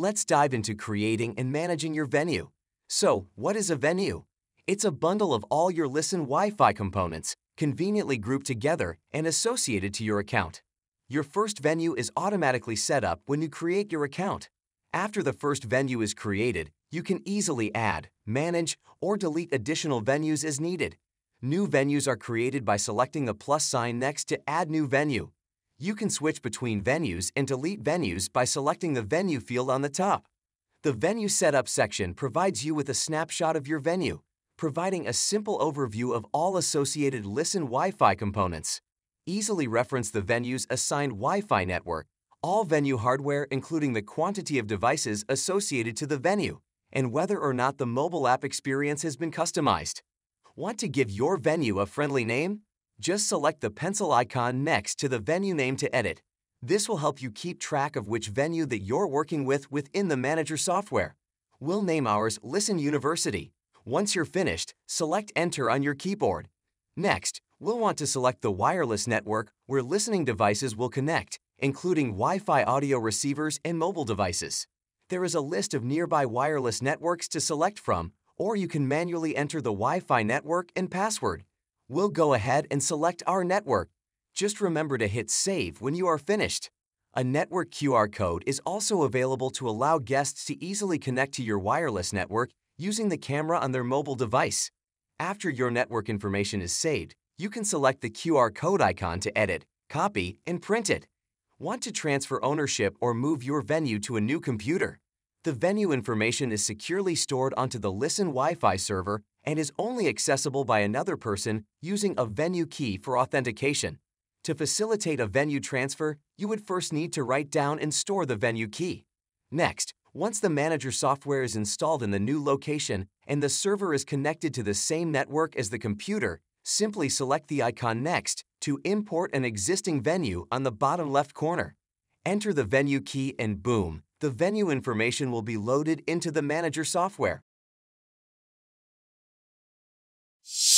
Let's dive into creating and managing your venue. So, what is a venue? It's a bundle of all your ListenWIFI components, conveniently grouped together and associated to your account. Your first venue is automatically set up when you create your account. After the first venue is created, you can easily add, manage, or delete additional venues as needed. New venues are created by selecting the plus sign next to Add New Venue. You can switch between venues and delete venues by selecting the venue field on the top. The Venue Setup section provides you with a snapshot of your venue, providing a simple overview of all associated ListenWIFI components. Easily reference the venue's assigned Wi-Fi network, all venue hardware including the quantity of devices associated to the venue, and whether or not the mobile app experience has been customized. Want to give your venue a friendly name? Just select the pencil icon next to the venue name to edit. This will help you keep track of which venue that you're working with within the Manager software. We'll name ours Listen University. Once you're finished, select Enter on your keyboard. Next, we'll want to select the wireless network where listening devices will connect, including Wi-Fi audio receivers and mobile devices. There is a list of nearby wireless networks to select from, or you can manually enter the Wi-Fi network and password. We'll go ahead and select our network. Just remember to hit Save when you are finished. A network QR code is also available to allow guests to easily connect to your wireless network using the camera on their mobile device. After your network information is saved, you can select the QR code icon to edit, copy, and print it. Want to transfer ownership or move your venue to a new computer? The venue information is securely stored onto the ListenWIFI server and is only accessible by another person using a venue key for authentication. To facilitate a venue transfer, you would first need to write down and store the venue key. Next, once the Manager software is installed in the new location and the server is connected to the same network as the computer, simply select the icon Next to import an existing venue on the bottom left corner. Enter the venue key and boom, the venue information will be loaded into the Manager software you